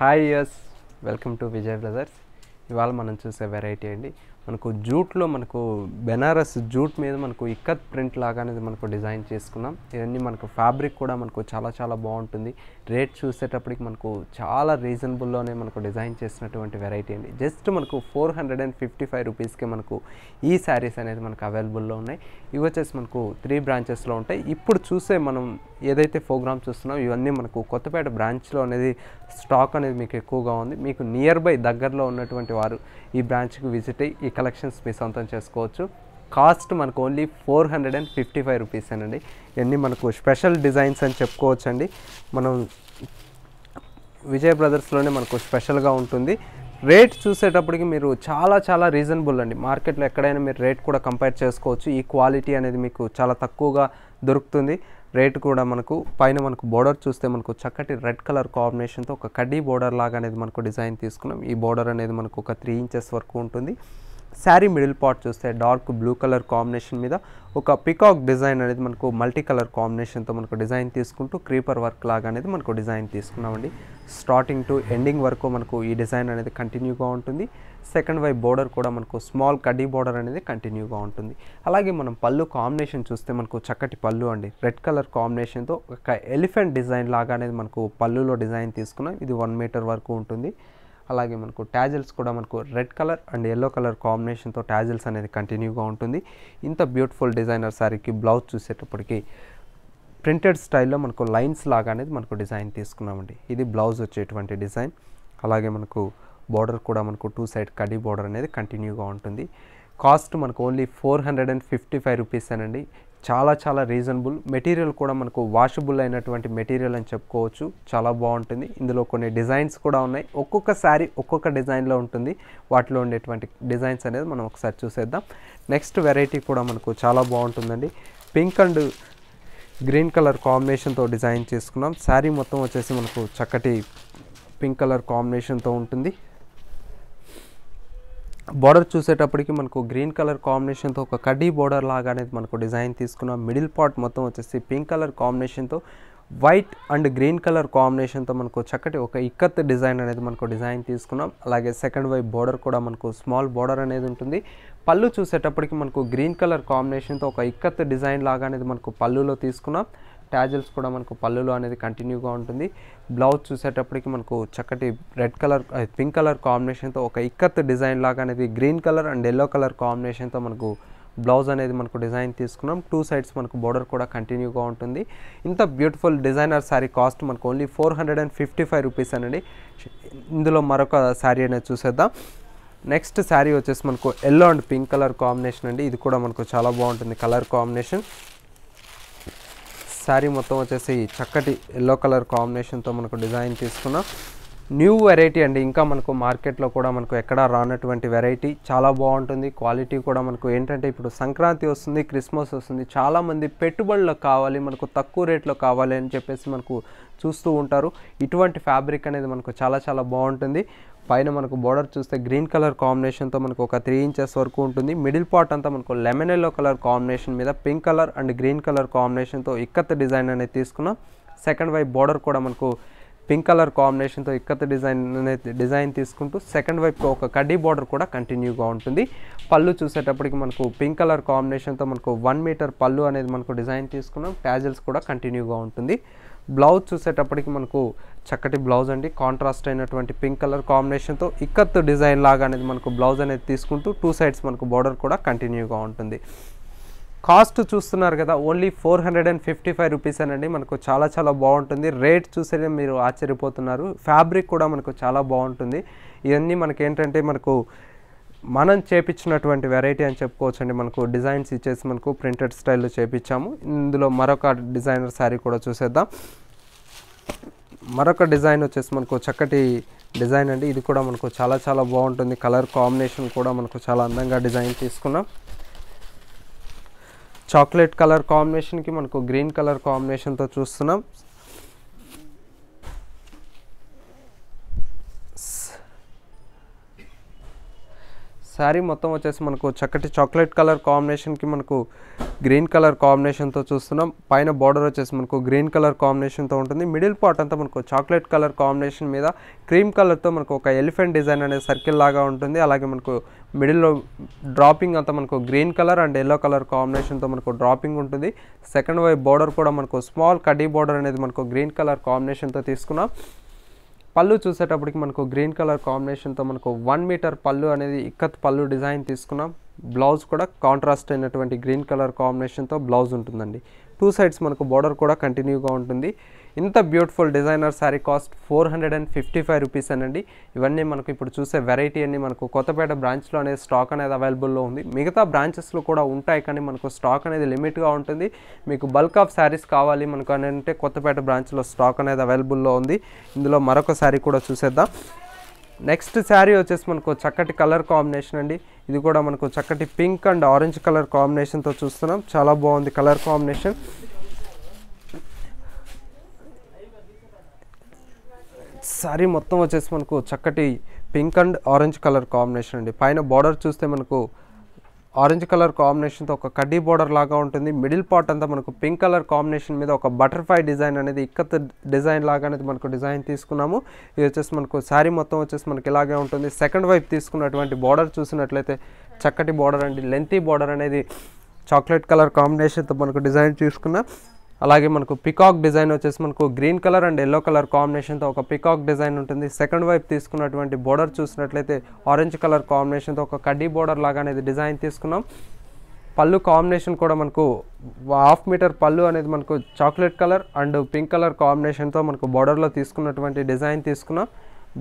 Hi yes welcome to Vijay brothers. ఇవాళ మనం చూసే వెరైటీ అండి. మనకు జూట్లో మనకు బెనారస్ జూట్ మీద మనకు ఇక్కత్ ప్రింట్ లాగా అనేది మనకు డిజైన్ చేసుకున్నాం. ఇవన్నీ మనకు ఫ్యాబ్రిక్ కూడా మనకు చాలా చాలా బాగుంటుంది. రేట్ చూసేటప్పటికి మనకు చాలా రీజనబుల్లోనే మనకు డిజైన్ చేసినటువంటి వెరైటీ అండి. జస్ట్ మనకు four hundred and fifty five రూపీస్కే మనకు ఈ శారీస్ అనేది మనకు అవైలబుల్లో ఉన్నాయి. ఇవి వచ్చేసి మనకు త్రీ బ్రాంచెస్లో ఉంటాయి. ఇప్పుడు చూసే మనం ఏదైతే ప్రోగ్రామ్ చూస్తున్నాం ఇవన్నీ మనకు కొత్తపేట బ్రాంచ్లో అనేది స్టాక్ అనేది మీకు ఎక్కువగా ఉంది. మీకు నియర్ బై దగ్గరలో ఉన్నటువంటి వారు ఈ బ్రాంచ్కి విజిట్ అయ్యి ఈ కలెక్షన్స్ మీ సొంతం చేసుకోవచ్చు. కాస్ట్ మనకు only four hundred and fifty five rupees అండి ఇవన్నీ మనకు స్పెషల్ డిజైన్స్ అని చెప్పుకోవచ్చండి. మనం విజయ్ బ్రదర్స్లోనే మనకు స్పెషల్గా ఉంటుంది. రేట్ చూసేటప్పటికి మీరు చాలా చాలా రీజనబుల్ అండి. మార్కెట్లో ఎక్కడైనా మీరు రేట్ కూడా కంపేర్ చేసుకోవచ్చు. ఈ క్వాలిటీ అనేది మీకు చాలా తక్కువగా దొరుకుతుంది. రేట్ కూడా మనకు పైన మనకు బోర్డర్ చూస్తే మనకు చక్కటి రెడ్ కలర్ కాంబినేషన్తో ఒక కడ్డీ బోర్డర్ లాగా అనేది మనకు డిజైన్ తీసుకున్నాం. ఈ బోర్డర్ అనేది మనకు ఒక త్రీ ఇంచెస్ వరకు ఉంటుంది. శారీ మిడిల్ పార్ట్ చూస్తే డార్క్ బ్లూ కలర్ కాంబినేషన్ మీద ఒక పికాక్ డిజైన్ అనేది మనకు మల్టీ కలర్ కాంబినేషన్తో మనకు డిజైన్ తీసుకుంటూ క్రీపర్ వర్క్ లాగా అనేది మనకు డిజైన్ తీసుకున్నామండి. స్టార్టింగ్ టు ఎండింగ్ వరకు మనకు ఈ డిజైన్ అనేది కంటిన్యూగా ఉంటుంది. సెకండ్ వై బోర్డర్ కూడా మనకు స్మాల్ కడ్డీ బోర్డర్ అనేది కంటిన్యూగా ఉంటుంది. అలాగే మనం పళ్ళు కాంబినేషన్ చూస్తే మనకు చక్కటి పళ్ళు అండి. రెడ్ కలర్ కాంబినేషన్తో ఒక ఎలిఫెంట్ డిజైన్ లాగా అనేది మనకు పళ్ళులో డిజైన్ తీసుకున్నాం. ఇది వన్ మీటర్ వరకు ఉంటుంది. అలాగే మనకు ట్యాజిల్స్ కూడా మనకు red colour and yellow colour కాంబినేషన్తో ట్యాజిల్స్ అనేది కంటిన్యూగా ఉంటుంది. ఇంత బ్యూటిఫుల్ డిజైనర్ శారీకి బ్లౌజ్ చూసేటప్పటికి ప్రింటెడ్ స్టైల్లో మనకు లైన్స్ లాగా అనేది మనకు డిజైన్ తీసుకున్నామండి. ఇది బ్లౌజ్ వచ్చేటువంటి డిజైన్ అలాగే మనకు బార్డర్ కూడా మనకు టూ సైడ్ కడీ బార్డర్ అనేది కంటిన్యూగా ఉంటుంది. కాస్ట్ మనకు only four hundred and fifty five rupees అనండి. చాలా చాలా రీజనబుల్ మెటీరియల్ కూడా మనకు వాషబుల్ అయినటువంటి మెటీరియల్ అని చెప్పుకోవచ్చు. చాలా బాగుంటుంది. ఇందులో కొన్ని డిజైన్స్ కూడా ఉన్నాయి. ఒక్కొక్క శారీ ఒక్కొక్క డిజైన్లో ఉంటుంది. వాటిలో ఉండేటువంటి డిజైన్స్ అనేది మనం ఒకసారి చూసేద్దాం. నెక్స్ట్ వెరైటీ కూడా మనకు చాలా బాగుంటుందండి. పింక్ అండ్ గ్రీన్ కలర్ కాంబినేషన్తో డిజైన్ చేసుకున్నాం. శారీ మొత్తం వచ్చేసి మనకు చక్కటి పింక్ కలర్ కాంబినేషన్తో ఉంటుంది. బార్డర్ చూసేటప్పటికి మనకు గ్రీన్ కలర్ కాంబినేషన్తో ఒక కడ్డీ బార్డర్ లాగా అనేది మనకు డిజైన్ తీసుకున్నాం మిడిల్ పార్ట్ మొత్తం వచ్చేసి పింక్ కలర్ కాంబినేషన్తో వైట్ అండ్ గ్రీన్ కలర్ కాంబినేషన్తో మనకు చక్కటి ఒక ఇక్కత్ డిజైన్ అనేది మనకు డిజైన్ తీసుకున్నాం. అలాగే సెకండ్ వైపు బార్డర్ కూడా మనకు స్మాల్ బార్డర్ అనేది ఉంటుంది. పళ్ళు చూసేటప్పటికి మనకు గ్రీన్ కలర్ కాంబినేషన్తో ఒక ఇక్కత్ డిజైన్ లాగా అనేది మనకు పళ్ళులో తీసుకున్నాం. ట్యాజిల్స్ కూడా మనకు పళ్ళులో అనేది కంటిన్యూగా ఉంటుంది. బ్లౌజ్ చూసేటప్పటికి మనకు చక్కటి రెడ్ కలర్ పింక్ కలర్ కాంబినేషన్తో ఒక ఇక్కత్ డిజైన్ లాగా అనేది green colour and yellow colour కాంబినేషన్తో మనకు బ్లౌజ్ అనేది మనకు డిజైన్ తీసుకున్నాం. టూ సైడ్స్ మనకు బోర్డర్ కూడా కంటిన్యూగా ఉంటుంది. ఇంత బ్యూటిఫుల్ డిజైనర్ శారీ కాస్ట్ మనకు only four hundred and fifty five rupees అండి ఇందులో మరొక శారీ అనేది చూసేద్దాం. నెక్స్ట్ శారీ వచ్చేసి మనకు yellow and pink colour combination అండి. ఇది కూడా మనకు చాలా బాగుంటుంది కలర్ కాంబినేషన్. శారీ మొత్తం వచ్చేసి చక్కటి ఎల్లో కలర్ కాంబినేషన్తో మనకు డిజైన్ తీసుకున్నాం. న్యూ వెరైటీ అండి. ఇంకా మనకు మార్కెట్లో కూడా మనకు ఎక్కడా రానటువంటి వెరైటీ చాలా బాగుంటుంది. క్వాలిటీ కూడా మనకు ఏంటంటే ఇప్పుడు సంక్రాంతి వస్తుంది క్రిస్మస్ వస్తుంది. చాలామంది పెట్టుబడులకు కావాలి మనకు తక్కువ రేట్లో కావాలి అని చెప్పేసి మనకు చూస్తూ ఉంటారు. ఇటువంటి ఫ్యాబ్రిక్ అనేది మనకు చాలా చాలా బాగుంటుంది. పైన మనకు బోర్డర్ చూస్తే గ్రీన్ కలర్ కాంబినేషన్తో మనకు ఒక త్రీ ఇంచెస్ వరకు ఉంటుంది. మిడిల్ పార్ట్ అంతా మనకు లెమన్ ఎల్లో కలర్ కాంబినేషన్ మీద pink colour and green colour కాంబినేషన్తో ఇక్కత్ డిజైన్ అనేది తీసుకున్నాం. సెకండ్ వైపు బోర్డర్ కూడా మనకు పింక్ కలర్ కాంబినేషన్తో ఇక్కత్ డిజైన్ అనేది డిజైన్ తీసుకుంటూ సెకండ్ వైపు ఒక కడ్డీ బార్డర్ కూడా కంటిన్యూగా ఉంటుంది. పళ్ళు చూసేటప్పటికి మనకు పింక్ కలర్ కాంబినేషన్తో మనకు వన్ మీటర్ పళ్ళు అనేది మనకు డిజైన్ తీసుకున్నాం. ట్యాజిల్స్ కూడా కంటిన్యూగా ఉంటుంది. బ్లౌజ్ చూసేటప్పటికి మనకు చక్కటి బ్లౌజ్ అండి. కాంట్రాస్ట్ అయినటువంటి పింక్ కలర్ కాంబినేషన్తో ఇక్కత్ డిజైన్ లాగా అనేది మనకు బ్లౌజ్ అనేది తీసుకుంటూ టూ సైడ్స్ మనకు బార్డర్ కూడా కంటిన్యూగా ఉంటుంది. కాస్ట్ చూస్తున్నారు కదా only four hundred and fifty five rupees అనండి మనకు చాలా చాలా బాగుంటుంది. రేట్ చూసే మీరు ఆశ్చర్యపోతున్నారు. ఫ్యాబ్రిక్ కూడా మనకు చాలా బాగుంటుంది. ఇవన్నీ మనకి ఏంటంటే మనకు మనం చేపించినటువంటి వెరైటీ అని చెప్పుకోవచ్చు అండి మనకు డిజైన్స్ ఇచ్చేసి మనకు ప్రింటెడ్ స్టైల్లో చేపించాము. ఇందులో మరొక డిజైనర్ శారీ కూడా చూసేద్దాం. మరొక డిజైన్ వచ్చేసి మనకు చక్కటి డిజైన్ అండి. ఇది కూడా మనకు చాలా చాలా బాగుంటుంది. కలర్ కాంబినేషన్ కూడా మనకు చాలా అందంగా డిజైన్ తీసుకున్నాం. చాక్లెట్ కలర్ కాంబినేషన్కి మనకు గ్రీన్ కలర్ కాంబినేషన్తో చూస్తున్నాం. శారీ మొత్తం వచ్చేసి మనకు చక్కటి చాక్లెట్ కలర్ కాంబినేషన్కి మనకు గ్రీన్ కలర్ కాంబినేషన్తో చూస్తున్నాం. పైన బార్డర్ వచ్చేసి మనకు గ్రీన్ కలర్ కాంబినేషన్తో ఉంటుంది. మిడిల్ పార్ట్ అంతా మనకు చాక్లెట్ కలర్ కాంబినేషన్ మీద క్రీమ్ కలర్తో మనకు ఒక ఎలిఫెంట్ డిజైన్ అనేది సర్కిల్ లాగా ఉంటుంది. అలాగే మనకు మిడిల్లో డ్రాపింగ్ అంతా మనకు green colour and yellow colour కాంబినేషన్తో మనకు డ్రాపింగ్ ఉంటుంది. సెకండ్ వైపు బార్డర్ కూడా మనకు స్మాల్ కడ్డీ బార్డర్ అనేది మనకు గ్రీన్ కలర్ కాంబినేషన్తో తీసుకున్నాం. పళ్ళు చూసేటప్పటికి మనకు గ్రీన్ కలర్ కాంబినేషన్తో మనకు వన్ మీటర్ పళ్ళు అనేది ఇక్కత్ పళ్ళు డిజైన్ తీసుకున్నాం. బ్లౌజ్ కూడా కాంట్రాస్ట్ అయినటువంటి గ్రీన్ కలర్ కాంబినేషన్తో బ్లౌజ్ ఉంటుందండి. టూ సైడ్స్ మనకు బార్డర్ కూడా కంటిన్యూగా ఉంటుంది. ఇంత beautiful designer sari cost four hundred and fifty five rupees అనండి. ఇవన్నీ మనకు ఇప్పుడు చూసే వెరైటీ అన్ని మనకు కొత్తపేట బ్రాంచ్లో అనేది స్టాక్ అనేది అవైలబుల్లో ఉంది. మిగతా బ్రాంచెస్లో కూడా ఉంటాయి కానీ మనకు స్టాక్ అనేది లిమిట్గా ఉంటుంది. మీకు బల్క్ ఆఫ్ శారీస్ కావాలి మనకు అని అంటే కొత్తపేట బ్రాంచ్లో స్టాక్ అనేది అవైలబుల్లో ఉంది. ఇందులో మరొక శారీ కూడా చూసేద్దాం. నెక్స్ట్ శారీ వచ్చేసి మనకు చక్కటి కలర్ కాంబినేషన్ అండి. ఇది కూడా మనకు చక్కటి పింక్ అండ్ ఆరెంజ్ కలర్ కాంబినేషన్తో చూస్తున్నాం. చాలా బాగుంది కలర్ కాంబినేషన్ శారీ మొత్తం వచ్చేసి మనకు చక్కటి pink and orange colour combination అండి. పైన బార్డర్ చూస్తే మనకు ఆరెంజ్ కలర్ కాంబినేషన్తో ఒక కడ్డీ బార్డర్ లాగా ఉంటుంది. మిడిల్ పార్ట్ అంతా మనకు పింక్ కలర్ కాంబినేషన్ మీద ఒక బటర్ఫ్లై డిజైన్ అనేది ఇక్కత్ డిజైన్ లాగా అనేది మనకు డిజైన్ తీసుకున్నాము. ఇది వచ్చేసి మనకు శారీ మొత్తం వచ్చేసి మనకి ఇలాగే ఉంటుంది. సెకండ్ వైపు తీసుకున్నటువంటి బార్డర్ చూసినట్లయితే చక్కటి బార్డర్ అండి. లెంతీ బార్డర్ అనేది చాక్లెట్ కలర్ కాంబినేషన్తో మనకు డిజైన్ చూసుకున్న అలాగే మనకు పికాక్ డిజైన్ వచ్చేసి మనకు green colour and yellow colour కాంబినేషన్తో ఒక పికాక్ డిజైన్ ఉంటుంది. సెకండ్ వైపు తీసుకున్నటువంటి బోర్డర్ చూసినట్లయితే ఆరెంజ్ కలర్ కాంబినేషన్తో ఒక కడ్డీ బోర్డర్ లాగా అనేది డిజైన్ తీసుకున్నాం. పళ్ళు కాంబినేషన్ కూడా మనకు హాఫ్ మీటర్ పళ్ళు అనేది మనకు chocolate colour and pink colour కాంబినేషన్తో మనకు బోర్డర్లో తీసుకున్నటువంటి డిజైన్ తీసుకున్నాం.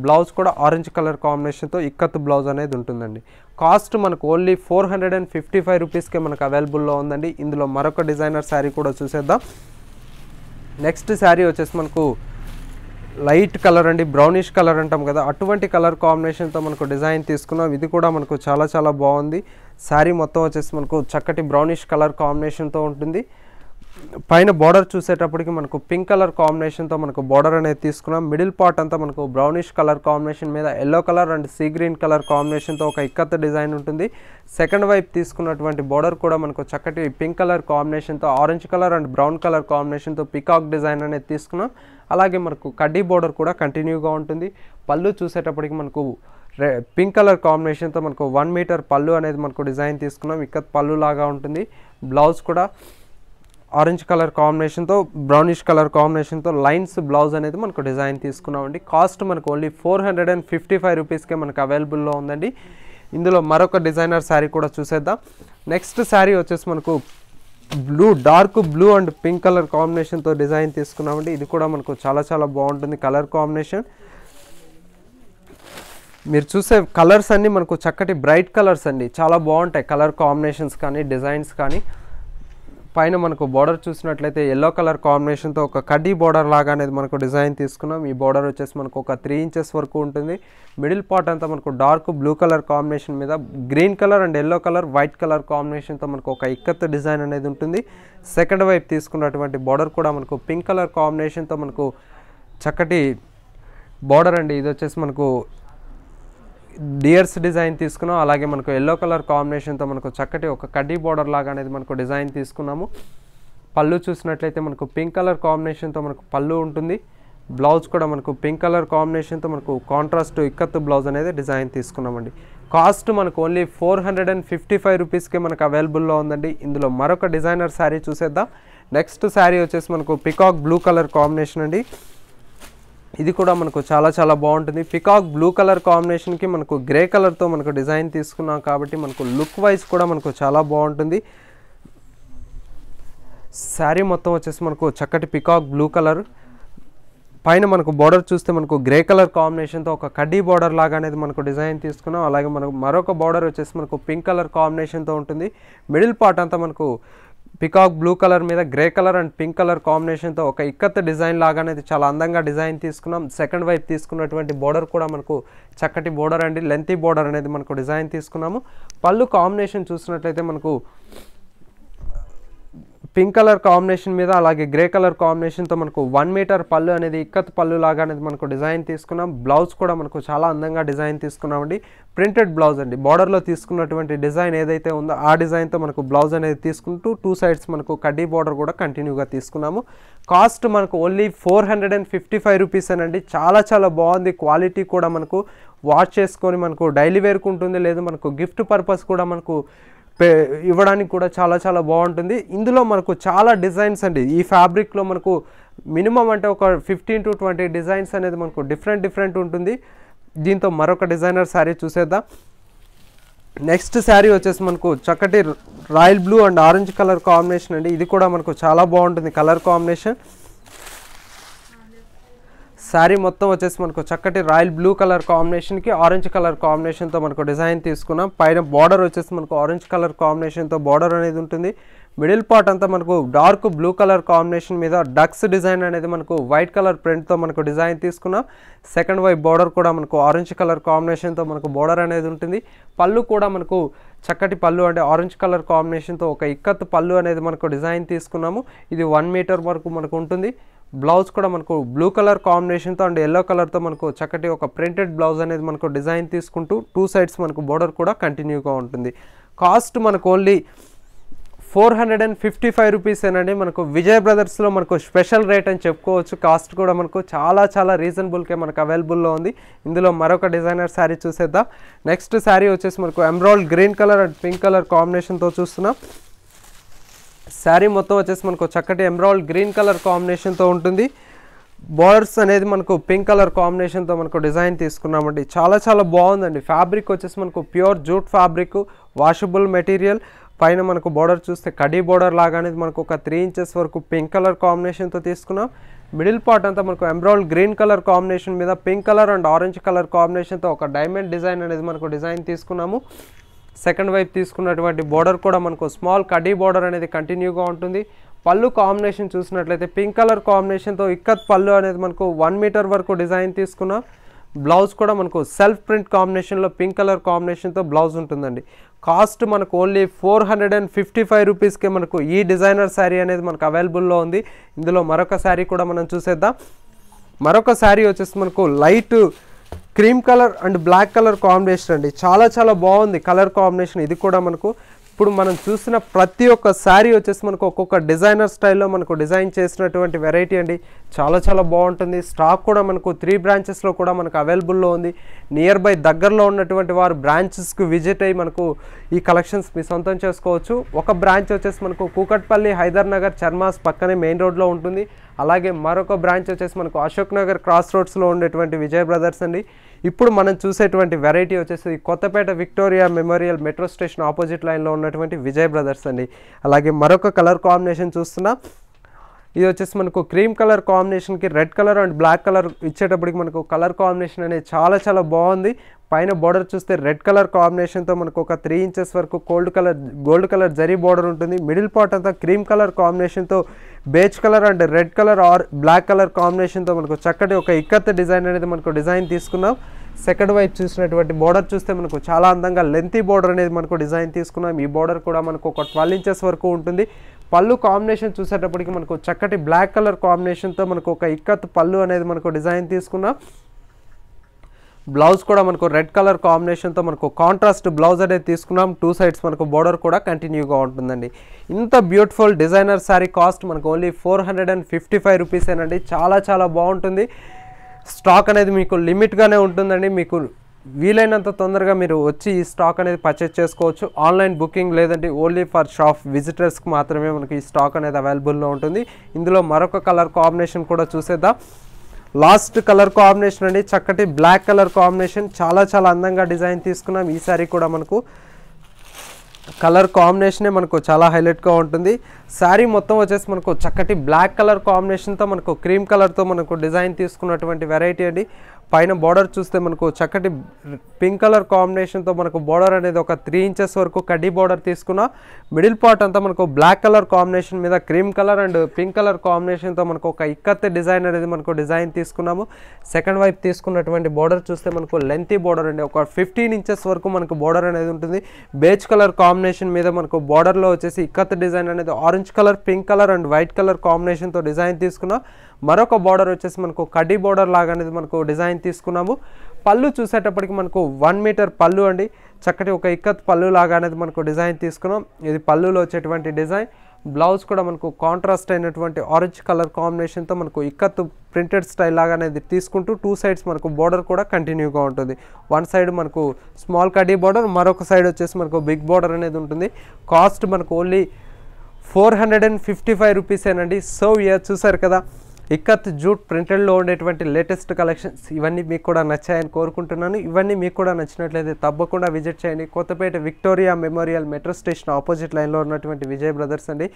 బ్లౌజ్ కూడా ఆరెంజ్ కలర్ కాంబినేషన్తో ఇక్కత్ బ్లౌజ్ అనేది ఉంటుందండి. కాస్ట్ మనకు only four hundred and fifty five రూపీస్కే మనకు అవైలబుల్లో ఉందండి. ఇందులో మరొక డిజైనర్ శారీ కూడా చూసేద్దాం. నెక్స్ట్ శారీ వచ్చేసి మనకు లైట్ కలర్ అండి బ్రౌనిష్ కలర్ అంటాం కదా. అటువంటి కలర్ కాంబినేషన్తో మనకు డిజైన్ తీసుకున్నాం. ఇది కూడా మనకు చాలా చాలా బాగుంది. శారీ మొత్తం వచ్చేసి మనకు చక్కటి బ్రౌనిష్ కలర్ కాంబినేషన్తో ఉంటుంది. పైన బార్డర్ చూసేటప్పటికి మనకు పింక్ కలర్ కాంబినేషన్తో మనకు బార్డర్ అనేది తీసుకున్నాం. మిడిల్ పార్ట్ అంతా మనకు బ్రౌనిష్ కలర్ కాంబినేషన్ మీద yellow colour and sea green colour కాంబినేషన్తో ఒక ఇక్కత్త డిజైన్ ఉంటుంది. సెకండ్ వైపు తీసుకున్నటువంటి బార్డర్ కూడా మనకు చక్కటి పింక్ కలర్ కాంబినేషన్తో orange colour and brown colour కాంబినేషన్తో పికాక్ డిజైన్ అనేది తీసుకున్నాం. అలాగే మనకు కడ్డీ బార్డర్ కూడా కంటిన్యూగా ఉంటుంది. పళ్ళు చూసేటప్పటికి మనకు రె పింక్ కలర్ కాంబినేషన్తో మనకు వన్ మీటర్ పళ్ళు అనేది మనకు డిజైన్ తీసుకున్నాం. ఇక్కత్ పళ్ళు లాగా ఉంటుంది. బ్లౌజ్ కూడా ఆరెంజ్ కలర్ కాంబినేషన్తో బ్రౌనిష్ కలర్ కాంబినేషన్తో లైన్స్ బ్లౌజ్ అనేది మనకు డిజైన్ తీసుకున్నామండి. కాస్ట్ మనకు only four hundred and fifty five రూపీస్కే మనకు అవైలబుల్లో ఉందండి. ఇందులో మరొక డిజైనర్ శారీ కూడా చూసేద్దాం. నెక్స్ట్ శారీ వచ్చేసి మనకు blue dark blue and pink colour కాంబినేషన్తో డిజైన్ తీసుకున్నామండి. ఇది కూడా మనకు చాలా చాలా బాగుంటుంది కలర్ కాంబినేషన్. మీరు చూసే కలర్స్ అన్నీ మనకు చక్కటి బ్రైట్ కలర్స్ అండి. చాలా బాగుంటాయి కలర్ కాంబినేషన్స్ కానీ డిజైన్స్ కానీ. పైన మనకు బార్డర్ చూసినట్లయితే ఎల్లో కలర్ కాంబినేషన్తో ఒక కడ్డీ బార్డర్ లాగా అనేది మనకు డిజైన్ తీసుకున్నాం. ఈ బార్డర్ వచ్చేసి మనకు ఒక త్రీ ఇంచెస్ వరకు ఉంటుంది. మిడిల్ పార్ట్ అంతా మనకు డార్క్ బ్లూ కలర్ కాంబినేషన్ మీద green colour and yellow colour white colour కాంబినేషన్తో మనకు ఒక ఇక్కత్ డిజైన్ అనేది ఉంటుంది. సెకండ్ వైపు తీసుకున్నటువంటి బార్డర్ కూడా మనకు పింక్ కలర్ కాంబినేషన్తో మనకు చక్కటి బార్డర్ అండి. ఇది వచ్చేసి మనకు డియర్స్ డిజైన్ తీసుకున్నాం. అలాగే మనకు ఎల్లో కలర్ కాంబినేషన్తో మనకు చక్కటి ఒక కడ్డీ బోర్డర్ లాగా అనేది మనకు డిజైన్ తీసుకున్నాము. పళ్ళు చూసినట్లయితే మనకు పింక్ కలర్ కాంబినేషన్తో మనకు పళ్ళు ఉంటుంది. బ్లౌజ్ కూడా మనకు పింక్ కలర్ కాంబినేషన్తో మనకు కాంట్రాస్ట్ ఇక్కత్ బ్లౌజ్ అనేది డిజైన్ తీసుకున్నామండి. కాస్ట్ మనకు only four hundred and fifty five రూపీస్కి మనకు అవైలబుల్లో ఉందండి. ఇందులో మరొక డిజైనర్ శారీ చూసేద్దాం. నెక్స్ట్ శారీ వచ్చేసి మనకు పికాక్ బ్లూ కలర్ కాంబినేషన్ అండి. ఇది కూడా మనకు చాలా చాలా బాగుంటుంది. పికాక్ బ్లూ కలర్ కాంబినేషన్కి మనకు గ్రే కలర్తో మనకు డిజైన్ తీసుకున్నాం కాబట్టి మనకు లుక్ వైజ్ కూడా మనకు చాలా బాగుంటుంది. శారీ మొత్తం వచ్చేసి మనకు చక్కటి పికాక్ బ్లూ కలర్ పైన మనకు బార్డర్ చూస్తే మనకు గ్రే కలర్ కాంబినేషన్తో ఒక కడ్డీ బార్డర్ లాగా అనేది మనకు డిజైన్ తీసుకున్నాం. అలాగే మనకు మరొక బార్డర్ వచ్చేసి మనకు పింక్ కలర్ కాంబినేషన్తో ఉంటుంది. మిడిల్ పార్ట్ అంతా మనకు పికాక్ బ్లూ కలర్ మీద grey colour and pink colour కాంబినేషన్తో ఒక ఇక్కత్ డిజైన్ లాగా అనేది చాలా అందంగా డిజైన్ తీసుకున్నాం. సెకండ్ వైపు తీసుకున్నటువంటి బోర్డర్ కూడా మనకు చక్కటి బోర్డర్ అండి లెంతీ బోర్డర్ అనేది మనకు డిజైన్ తీసుకున్నాము. పళ్ళు కాంబినేషన్ చూసినట్లయితే మనకు పింక్ కలర్ కాంబినేషన్ మీద అలాగే గ్రే కలర్ కాంబినేషన్తో మనకు వన్ మీటర్ పళ్ళు అనేది ఇక్కత్ పళ్ళు లాగా అనేది మనకు డిజైన్ తీసుకున్నాం. బ్లౌజ్ కూడా మనకు చాలా అందంగా డిజైన్ తీసుకున్నామండి. ప్రింటెడ్ బ్లౌజ్ అండి. బార్డర్లో తీసుకున్నటువంటి డిజైన్ ఏదైతే ఉందో ఆ డిజైన్తో మనకు బ్లౌజ్ అనేది తీసుకుంటూ టూ సైడ్స్ మనకు కడ్డీ బార్డర్ కూడా కంటిన్యూగా తీసుకున్నాము. కాస్ట్ మనకు only four hundred and fifty five rupees అండి చాలా చాలా బాగుంది. క్వాలిటీ కూడా మనకు వాష్ చేసుకొని మనకు డైలీ వేర్కు ఉంటుంది. లేదు మనకు గిఫ్ట్ పర్పస్ కూడా మనకు ఇవ్వడానికి కూడా చాలా చాలా బాగుంటుంది. ఇందులో మనకు చాలా డిజైన్స్ అండి. ఈ ఫ్యాబ్రిక్లో మనకు మినిమం అంటే ఒక ఫిఫ్టీన్ టు ట్వంటీ డిజైన్స్ అనేది మనకు డిఫరెంట్ డిఫరెంట్ ఉంటుంది. దీంతో మరొక డిజైనర్ శారీ చూసేద్దాం. నెక్స్ట్ శారీ వచ్చేసి మనకు చక్కటి royal blue and orange colour combination అండి. ఇది కూడా మనకు చాలా బాగుంటుంది కలర్ కాంబినేషన్. శారీ మొత్తం వచ్చేసి మనకు చక్కటి రాయల్ బ్లూ కలర్ కాంబినేషన్కి ఆరెంజ్ కలర్ కాంబినేషన్తో మనకు డిజైన్ తీసుకున్నాం. పైన బార్డర్ వచ్చేసి మనకు ఆరెంజ్ కలర్ కాంబినేషన్తో బార్డర్ అనేది ఉంటుంది. మిడిల్ పార్ట్ అంతా మనకు డార్క్ బ్లూ కలర్ కాంబినేషన్ మీద డక్స్ డిజైన్ అనేది మనకు వైట్ కలర్ ప్రింట్తో మనకు డిజైన్ తీసుకున్నాం. సెకండ్ వైపు బార్డర్ కూడా మనకు ఆరెంజ్ కలర్ కాంబినేషన్తో మనకు బార్డర్ అనేది ఉంటుంది. పళ్ళు కూడా మనకు చక్కటి పళ్ళు అంటే ఆరెంజ్ కలర్ కాంబినేషన్తో ఒక ఇక్కత్ పళ్ళు అనేది మనకు డిజైన్ తీసుకున్నాము. ఇది వన్ మీటర్ వరకు మనకు ఉంటుంది. బ్లౌజ్ కూడా మనకు బ్లూ కలర్ కాంబినేషన్తో అండ్ ఎల్లో కలర్తో మనకు చక్కటి ఒక ప్రింటెడ్ బ్లౌజ్ అనేది మనకు డిజైన్ తీసుకుంటూ టూ సైడ్స్ మనకు బోర్డర్ కూడా కంటిన్యూగా ఉంటుంది. కాస్ట్ మనకు only four hundred and fifty five rupees ఏనండి. మనకు విజయ్ బ్రదర్స్లో మనకు స్పెషల్ రేట్ అని చెప్పుకోవచ్చు. కాస్ట్ కూడా మనకు చాలా చాలా రీజనబుల్కే మనకు అవైలబుల్లో ఉంది. ఇందులో మరొక డిజైనర్ శారీ చూసేద్దాం. నెక్స్ట్ శారీ వచ్చేసి మనకు emerald green colour and pink colour కాంబినేషన్తో చూస్తున్నాం. శారీ మొత్తం వచ్చేసి మనకు చక్కటి ఎమ్రాల్డ్ గ్రీన్ కలర్ కాంబినేషన్తో ఉంటుంది. బార్డర్స్ అనేది మనకు పింక్ కలర్ కాంబినేషన్తో మనకు డిజైన్ తీసుకున్నామండి. చాలా చాలా బాగుందండి. ఫ్యాబ్రిక్ వచ్చేసి మనకు pure jute fabric washable material పైన మనకు బార్డర్ చూస్తే కడీ బార్డర్ లాగా అనేది మనకు ఒక త్రీ ఇంచెస్ వరకు పింక్ కలర్ కాంబినేషన్తో తీసుకున్నాం. మిడిల్ పార్ట్ అంతా మనకు ఎంబ్రాయిడ్ గ్రీన్ కలర్ కాంబినేషన్ మీద pink colour and orange colour కాంబినేషన్తో ఒక డైమండ్ డిజైన్ అనేది మనకు డిజైన్ తీసుకున్నాము. సెకండ్ వైపు తీసుకున్నటువంటి బోర్డర్ కూడా మనకు స్మాల్ కడీ బోర్డర్ అనేది కంటిన్యూగా ఉంటుంది. పళ్ళు కాంబినేషన్ చూసినట్లయితే పింక్ కలర్ కాంబినేషన్తో ఇక్కత్ పళ్ళు అనేది మనకు వన్ మీటర్ వరకు డిజైన్ తీసుకున్నాం. బ్లౌజ్ కూడా మనకు సెల్ఫ్ ప్రింట్ కాంబినేషన్లో పింక్ కలర్ కాంబినేషన్తో బ్లౌజ్ ఉంటుందండి. కాస్ట్ మనకు only four hundred and fifty five రూపీస్కి మనకు ఈ డిజైనర్ శారీ అనేది మనకు అవైలబుల్లో ఉంది. ఇందులో మరొక శారీ కూడా మనం చూసేద్దాం. మరొక శారీ వచ్చేసి మనకు light cream colour and black colour combination అండి. చాలా చాలా బాగుంది కలర్ కాంబినేషన్. ఇది కూడా మనకు ఇప్పుడు మనం చూసిన ప్రతి ఒక్క శారీ వచ్చేసి మనకు ఒక్కొక్క డిజైనర్ స్టైల్లో మనకు డిజైన్ చేసినటువంటి వెరైటీ అండి. చాలా చాలా బాగుంటుంది. స్టాక్ కూడా మనకు త్రీ బ్రాంచెస్లో కూడా మనకు అవైలబుల్లో ఉంది. నియర్ బై దగ్గరలో ఉన్నటువంటి వారు బ్రాంచెస్కి విజిట్ అయ్యి మనకు ఈ కలెక్షన్స్ మీ సొంతం చేసుకోవచ్చు. ఒక బ్రాంచ్ వచ్చేసి మనకు కూకట్పల్లి హైదర్ నగర్ చర్మాస్ పక్కనే మెయిన్ రోడ్లో ఉంటుంది. అలాగే మరొక బ్రాంచ్ వచ్చేసి మనకు అశోక్ నగర్ క్రాస్ రోడ్స్లో ఉండేటువంటి విజయ్ బ్రదర్స్ అండి. ఇప్పుడు మనం చూసేటువంటి వెరైటీ వచ్చేసి Kothapet Victoria Memorial metro station opposite లైన్లో ఉన్నటువంటి విజయ్ బ్రదర్స్ అండి. అలాగే మరొక కలర్ కాంబినేషన్ చూస్తున్నా. ఇది వచ్చేసి మనకు క్రీమ్ కలర్ కాంబినేషన్కి red colour and black colour ఇచ్చేటప్పటికి మనకు కలర్ కాంబినేషన్ అనేది చాలా చాలా బాగుంది. పైన బార్డర్ చూస్తే రెడ్ కలర్ కాంబినేషన్తో మనకు ఒక త్రీ ఇంచెస్ వరకు cold colour gold colour zari border ఉంటుంది. మిడిల్ పార్ట్ అంతా క్రీమ్ కలర్ కాంబినేషన్తో beige colour and red colour or black colour కాంబినేషన్తో మనకు చక్కటి ఒక ఇక్కత్ డిజైన్ అనేది మనకు డిజైన్ తీసుకున్నాం. సెకండ్ వైపు చూసినటువంటి బోర్డర్ చూస్తే మనకు చాలా అందంగా లెంతీ బోర్డర్ అనేది మనకు డిజైన్ తీసుకున్నాం. ఈ బోర్డర్ కూడా మనకు ఒక ట్వెల్వ్ ఇంచెస్ వరకు ఉంటుంది. పళ్ళు కాంబినేషన్ చూసేటప్పటికి మనకు చక్కటి బ్లాక్ కలర్ కాంబినేషన్తో మనకు ఒక ఇక్కత్ పళ్ళు అనేది మనకు డిజైన్ తీసుకున్నాం. బ్లౌజ్ కూడా మనకు రెడ్ కలర్ కాంబినేషన్తో మనకు కాంట్రాస్ట్ బ్లౌజ్ అనేది తీసుకున్నాం. టూ సైడ్స్ మనకు బోర్డర్ కూడా కంటిన్యూగా ఉంటుందండి. ఇంత బ్యూటిఫుల్ డిజైనర్ శారీ కాస్ట్ మనకు only four hundred and fifty five రూపీసేనండి. చాలా చాలా బాగుంటుంది. స్టాక్ అనేది మీకు లిమిట్గానే ఉంటుందండి. మీకు వీలైనంత తొందరగా మీరు వచ్చి ఈ స్టాక్ అనేది పర్చేస్ చేసుకోవచ్చు. ఆన్లైన్ బుకింగ్ లేదంటే ఓన్లీ ఫర్ షాప్ విజిటర్స్కి మాత్రమే మనకి ఈ స్టాక్ అనేది అవైలబుల్లో ఉంటుంది. ఇందులో మరొక కలర్ కాంబినేషన్ కూడా చూసేద్దాం. లాస్ట్ కలర్ కాంబినేషన్ అండి. చక్కటి బ్లాక్ కలర్ కాంబినేషన్. చాలా చాలా అందంగా డిజైన్ తీసుకున్నాం. ఈ శారీ కూడా మనకు కలర్ కాంబినేషనే మనకు చాలా హైలైట్గా ఉంటుంది. శారీ మొత్తం వచ్చేసి మనకు చక్కటి బ్లాక్ కలర్ కాంబినేషన్తో మనకు క్రీమ్ కలర్తో మనకు డిజైన్ తీసుకున్నటువంటి వెరైటీ అండి. పైన బార్డర్ చూస్తే మనకు చక్కటి పింక్ కలర్ కాంబినేషన్తో మనకు బార్డర్ అనేది ఒక త్రీ ఇంచెస్ వరకు కడ్డీ బార్డర్ తీసుకున్న మిడిల్ పార్ట్ అంతా మనకు బ్లాక్ కలర్ కాంబినేషన్ మీద cream colour and pink colour కాంబినేషన్తో మనకు ఒక ఇక్కత్ డిజైన్ అనేది మనకు డిజైన్ తీసుకున్నాము. సెకండ్ వైపు తీసుకున్నటువంటి బార్డర్ చూస్తే మనకు లెంతీ బార్డర్ అండి. ఒక ఫిఫ్టీన్ ఇంచెస్ వరకు మనకు బార్డర్ అనేది ఉంటుంది. బేజ్ కలర్ కాంబినేషన్ మీద మనకు బార్డర్లో వచ్చేసి ఇక్కత్ డిజైన్ అనేది orange colour pink colour and white colour కాంబినేషన్తో డిజైన్ తీసుకున్నాం మరొక బార్డర్ వచ్చేసి మనకు కడ్డీ బార్డర్ లాగా అనేది మనకు డిజైన్ తీసుకున్నాము. పళ్ళు చూసేటప్పటికి మనకు వన్ మీటర్ పళ్ళు అండి. చక్కటి ఒక ఇక్కత్ పళ్ళు లాగా అనేది మనకు డిజైన్ తీసుకున్నాం. ఇది పళ్ళులో వచ్చేటువంటి డిజైన్ బ్లౌజ్ కూడా మనకు కాంట్రాస్ట్ అయినటువంటి ఆరెంజ్ కలర్ కాంబినేషన్తో మనకు ఇక్కత్ ప్రింటెడ్ స్టైల్ లాగా అనేది తీసుకుంటూ టూ సైడ్స్ మనకు బార్డర్ కూడా కంటిన్యూగా ఉంటుంది. వన్ సైడ్ మనకు స్మాల్ కడ్డీ బార్డర్ మరొక సైడ్ వచ్చేసి మనకు బిగ్ బార్డర్ అనేది ఉంటుంది. కాస్ట్ మనకు only four hundred and fifty five రూపీసేనండి so year చూసారు కదా. ఇక్కత్ జూట్ ప్రింటెడ్లో ఉండేటువంటి లేటెస్ట్ కలెక్షన్స్ ఇవన్నీ మీకు కూడా నచ్చాయని కోరుకుంటున్నాను. ఇవన్నీ మీకు కూడా నచ్చినట్లయితే తప్పకుండా విజిట్ చేయండి. Kothapet Victoria Memorial metro station opposite లైన్లో ఉన్నటువంటి విజయ్ బ్రదర్స్ అండి.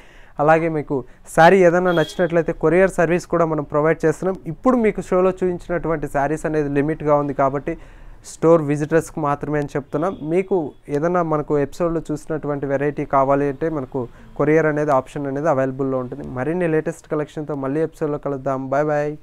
అలాగే మీకు శారీ ఏదైనా నచ్చినట్లయితే కొరియర్ సర్వీస్ కూడా మనం ప్రొవైడ్ చేస్తున్నాం. ఇప్పుడు మీకు షోలో చూపించినటువంటి శారీస్ అనేది లిమిట్గా ఉంది కాబట్టి స్టోర్ విజిటర్స్కి మాత్రమే అని చెప్తున్నాం. మీకు ఏదైనా మనకు ఎపిసోడ్లో చూసినటువంటి వెరైటీ కావాలి అంటే మనకు కొరియర్ అనేది ఆప్షన్ అనేది అవైలబుల్లో ఉంటుంది. మరిన్ని లేటెస్ట్ కలెక్షన్తో మళ్ళీ ఎపిసోడ్లో కలుద్దాం. Bye bye